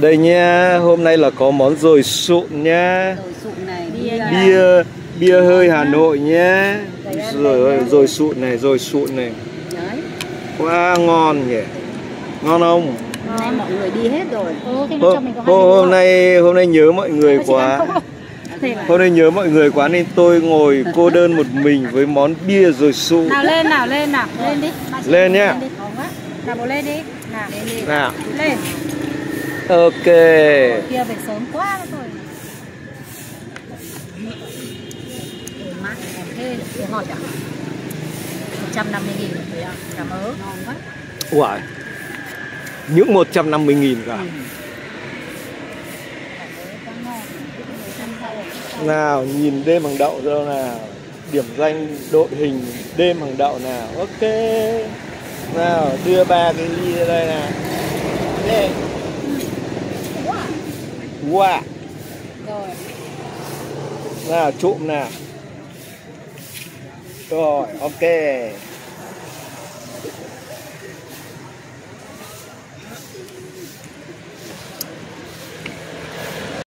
Đây nha, hôm nay là có món sụn nha. Rồi sụn này Bia nha. Bia bia hơi Hà Nội nhé Rồi ơi, rồi sụn này, rồi sụn này. Đấy. Quá ngon nhỉ. Ngon không? Hôm nay mọi người đi hết rồi. Ừ, thế cho Hôm, mình có hai hôm, hôm nay hôm nay nhớ mọi người quá. Hôm nay nhớ mọi người quá nên tôi ngồi cô đơn một mình với món bia rồi sụn Nào lên nào, lên nào, lên đi. Lên nhá. lên đi. Nào, lên đi. Nào. Lên. Ok Kia về sớm quá rồi. Mát còn thế, để hỏi ạ. 150 nghìn rồi ạ. Cảm ơn. Ngon quá. Uầy Những 150 nghìn cả Nào nhìn đêm hàng đậu đâu nào Điểm danh đội hình đêm hàng đậu nào Ok Nào đưa ba cái ly ra đây nào Đây Wow. Rồi. Nào trụm nào. Rồi ok